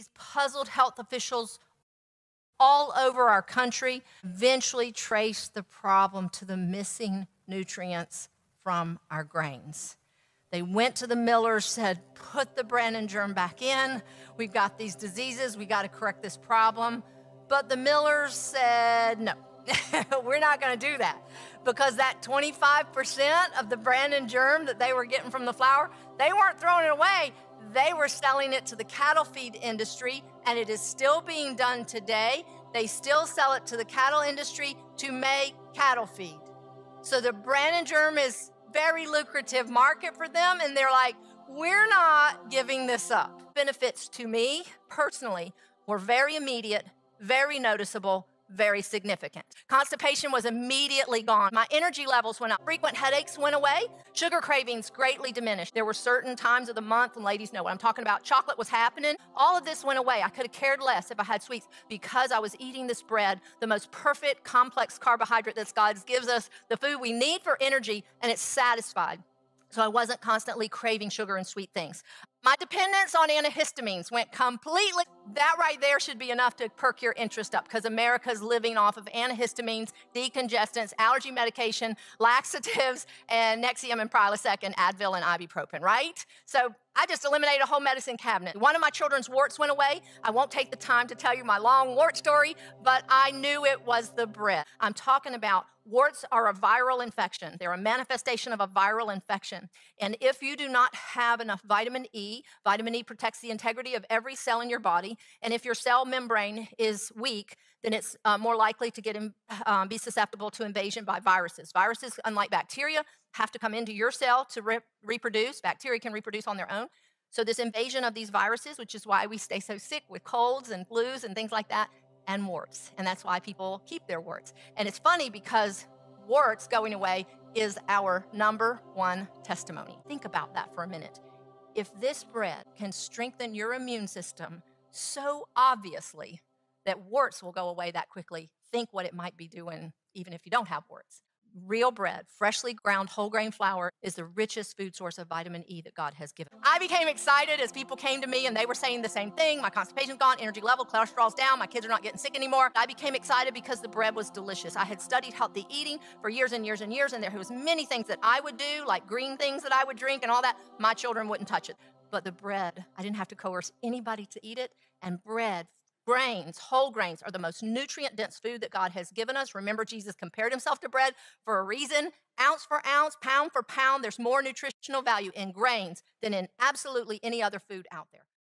These puzzled health officials all over our country eventually traced the problem to the missing nutrients from our grains. They went to the millers, said, put the bran and germ back in. We've got these diseases. We got to correct this problem. But the millers said, no, we're not going to do that because that 25% of the bran and germ that they were getting from the flour, they weren't throwing it away. They were selling it to the cattle feed industry, and it is still being done today. They still sell it to the cattle industry to make cattle feed. So the bran and germ is very lucrative market for them, and they're like, we're not giving this up. Benefits to me personally were very immediate, very noticeable, very significant. Constipation was immediately gone. My energy levels went up. Frequent headaches went away. Sugar cravings greatly diminished. There were certain times of the month, and ladies know what I'm talking about. Chocolate was happening. All of this went away. I could have cared less if I had sweets because I was eating this bread, the most perfect complex carbohydrate that God gives us, the food we need for energy, and it's satisfied. So I wasn't constantly craving sugar and sweet things. My dependence on antihistamines went completely. That right there should be enough to perk your interest up because America's living off of antihistamines, decongestants, allergy medication, laxatives, and Nexium and Prilosec and Advil and ibuprofen, right? So I just eliminated a whole medicine cabinet. One of my children's warts went away. I won't take the time to tell you my long wart story, but I knew it was the bread. I'm talking about warts are a viral infection. They're a manifestation of a viral infection. And if you do not have enough vitamin Vitamin E protects the integrity of every cell in your body. And if your cell membrane is weak, then it's uh, more likely to get in, um, be susceptible to invasion by viruses. Viruses, unlike bacteria, have to come into your cell to re- reproduce. Bacteria can reproduce on their own. So, this invasion of these viruses, which is why we stay so sick with colds and flus and things like that, and warts. And that's why people keep their warts. And it's funny because warts going away is our number one testimony. Think about that for a minute. If this bread can strengthen your immune system so obviously that warts will go away that quickly, think what it might be doing even if you don't have warts real bread, freshly ground whole grain flour, is the richest food source of vitamin E that God has given. I became excited as people came to me and they were saying the same thing. My constipation's gone, energy level, cholesterol's down, my kids are not getting sick anymore. I became excited because the bread was delicious. I had studied healthy eating for years and years and years, and there was many things that I would do, like green things that I would drink and all that. My children wouldn't touch it. But the bread, I didn't have to coerce anybody to eat it, and bread Grains, whole grains, are the most nutrient dense food that God has given us. Remember, Jesus compared himself to bread for a reason. Ounce for ounce, pound for pound, there's more nutritional value in grains than in absolutely any other food out there.